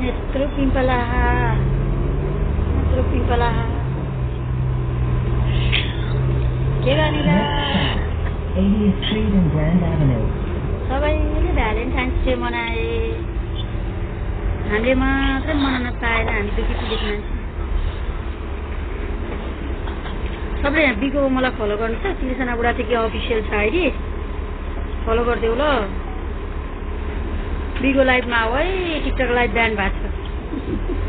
Metro Pimpalaha. Metro Pimpalaha. के गरेर सबै भ्यालेन्टाइन्स डे मनाए हामीले मात्रै मनाउन पाएन हामी दुखी पीडित मान्छे सबले यहाँ बिको मलाई फलो गर्नु छ तिनजना बुढाथी अफिसियल छ अहिले फलो गरिदेऊ ल बिगो लाइफमा आऊ है टिकटक लाइफ बिहान भएको छ।